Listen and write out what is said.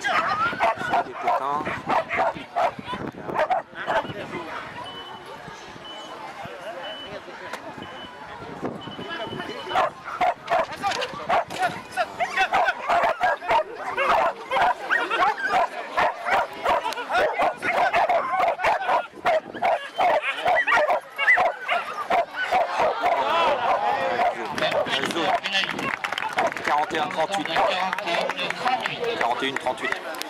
des pétanques. Thank you. 41-38. 41-38.